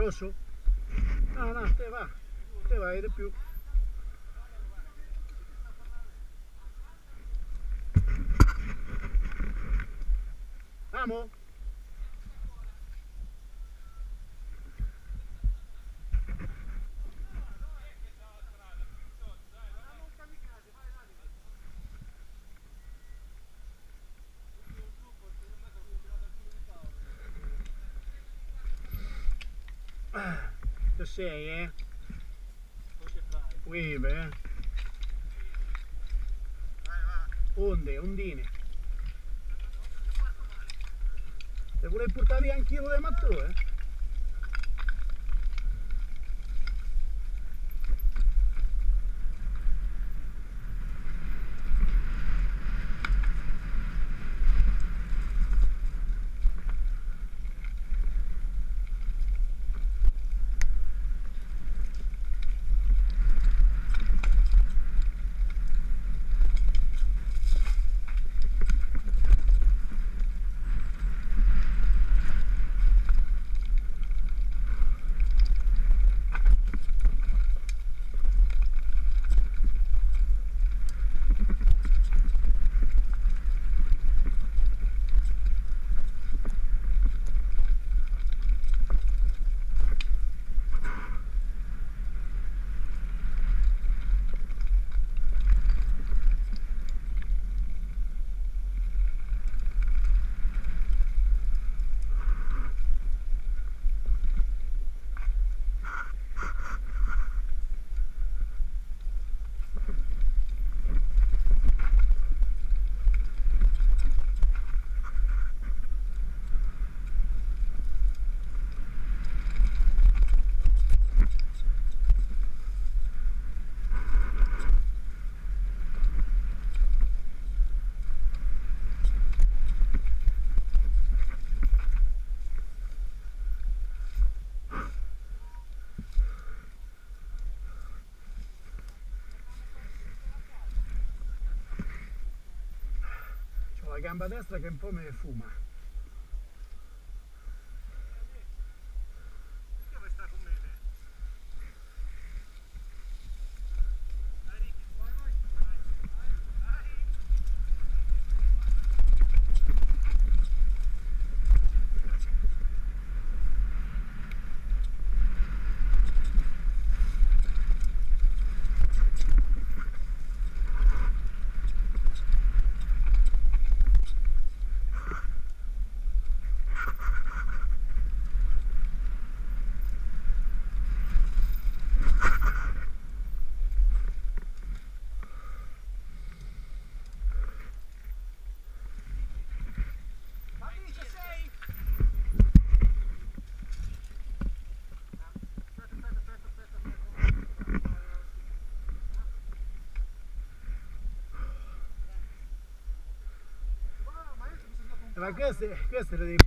Rosso? No, no, te va. Te vai di più. Vamo? Ci sei, eh? Wave, eh? Onde, ondine. Te volevi portare via anch'io le mattone? Eh? Gamba destra che un po' mi fuma. ¿Qué se, qué se le dijo?